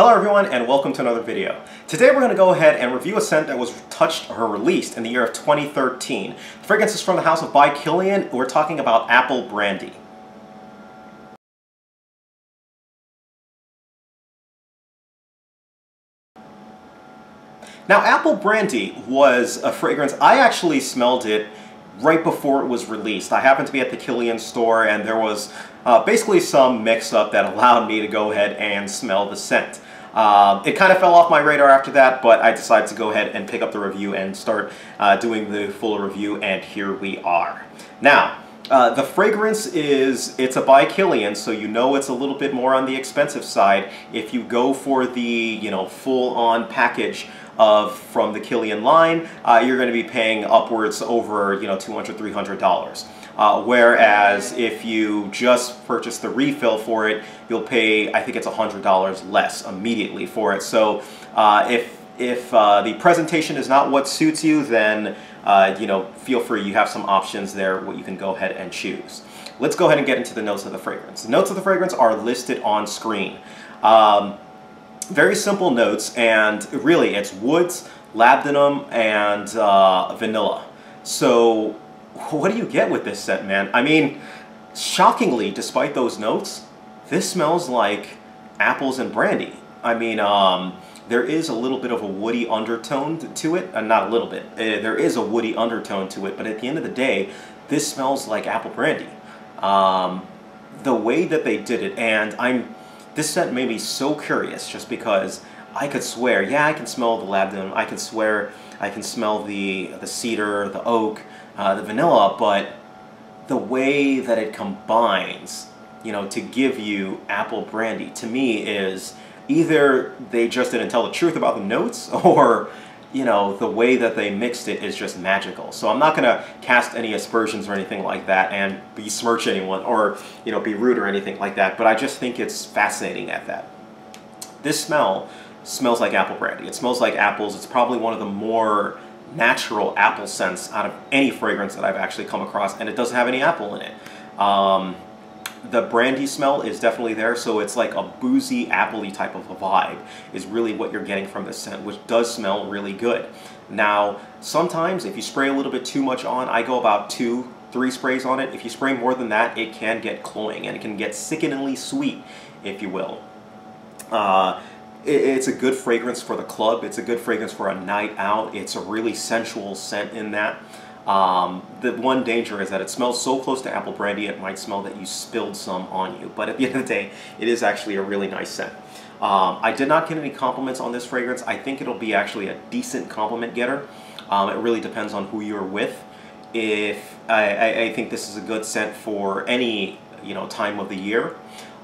Hello everyone and welcome to another video. Today we're going to go ahead and review a scent that was touched or released in the year of 2013. The fragrance is from the house of By Kilian. We're talking about Apple Brandy. Now Apple Brandy was a fragrance, I actually smelled it right before it was released. I happened to be at the Kilian store and there was uh, basically some mix-up that allowed me to go ahead and smell the scent. Um, it kind of fell off my radar after that, but I decided to go ahead and pick up the review and start uh, doing the full review, and here we are. Now, uh, the fragrance is, it's a by Kilian, so you know it's a little bit more on the expensive side. If you go for the, you know, full-on package of from the Kilian line, uh, you're going to be paying upwards over, you know, $200, $300. Uh, whereas if you just purchase the refill for it, you'll pay, I think it's $100 less immediately for it. So uh, if, if uh, the presentation is not what suits you, then uh, you know, feel free, you have some options there what you can go ahead and choose. Let's go ahead and get into the notes of the fragrance. The notes of the fragrance are listed on screen. Um, very simple notes, and really it's woods, labdanum, and uh, vanilla. So what do you get with this scent, man? I mean, shockingly, despite those notes, this smells like apples and brandy. I mean, um, there is a little bit of a woody undertone to it, uh, not a little bit. Uh, there is a woody undertone to it, but at the end of the day, this smells like apple brandy. Um, the way that they did it, and I'm, this scent made me so curious just because I could swear, yeah, I can smell the labdanum, I can swear I can smell the, the cedar, the oak, uh, the vanilla, but the way that it combines, you know, to give you apple brandy, to me is either they just didn't tell the truth about the notes or you know, the way that they mixed it is just magical. So I'm not going to cast any aspersions or anything like that and besmirch anyone or, you know, be rude or anything like that, but I just think it's fascinating at that. This smell smells like apple brandy. It smells like apples. It's probably one of the more natural apple scents out of any fragrance that I've actually come across, and it doesn't have any apple in it. Um, the brandy smell is definitely there, so it's like a boozy, appley type of a vibe is really what you're getting from this scent, which does smell really good. Now, sometimes if you spray a little bit too much on, I go about two, three sprays on it. If you spray more than that, it can get cloying and it can get sickeningly sweet, if you will. Uh, it's a good fragrance for the club. It's a good fragrance for a night out. It's a really sensual scent in that. Um, the one danger is that it smells so close to apple brandy it might smell that you spilled some on you. But at the end of the day, it is actually a really nice scent. Um, I did not get any compliments on this fragrance. I think it'll be actually a decent compliment getter. Um, it really depends on who you're with. If I, I, think this is a good scent for any you know time of the year.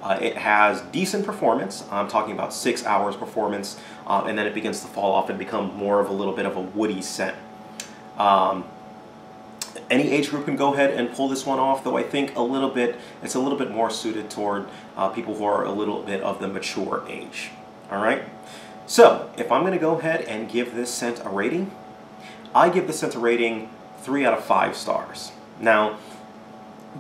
Uh, it has decent performance. I'm talking about six hours performance, uh, and then it begins to fall off and become more of a little bit of a woody scent. Um, any age group can go ahead and pull this one off, though I think a little bit, it's a little bit more suited toward uh, people who are a little bit of the mature age. All right? So, if I'm going to go ahead and give this scent a rating, I give this scent a rating 3 out of 5 stars. Now,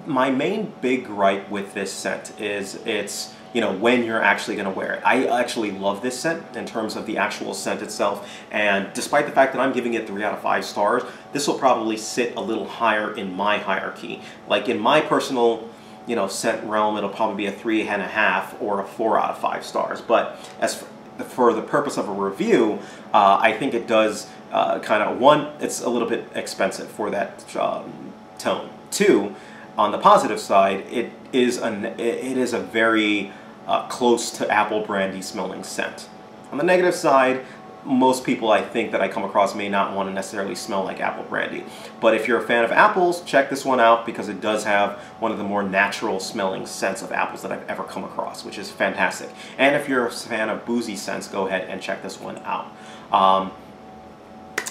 my main big gripe with this scent is it's you know when you're actually going to wear it. I actually love this scent in terms of the actual scent itself and despite the fact that I'm giving it 3 out of 5 stars, this will probably sit a little higher in my hierarchy. Like in my personal you know scent realm it'll probably be a 3.5 or a 4 out of 5 stars but as for, for the purpose of a review uh, I think it does uh, kind of one it's a little bit expensive for that um, tone. Two, on the positive side, it is, an, it is a very uh, close to apple brandy smelling scent. On the negative side, most people I think that I come across may not want to necessarily smell like apple brandy. But if you're a fan of apples, check this one out because it does have one of the more natural smelling scents of apples that I've ever come across, which is fantastic. And if you're a fan of boozy scents, go ahead and check this one out. Um,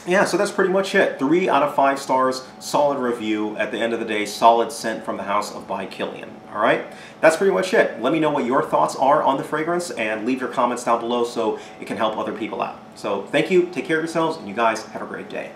yeah, so that's pretty much it. Three out of five stars, solid review. At the end of the day, solid scent from the house of By Kilian. All right, that's pretty much it. Let me know what your thoughts are on the fragrance and leave your comments down below so it can help other people out. So thank you, take care of yourselves, and you guys have a great day.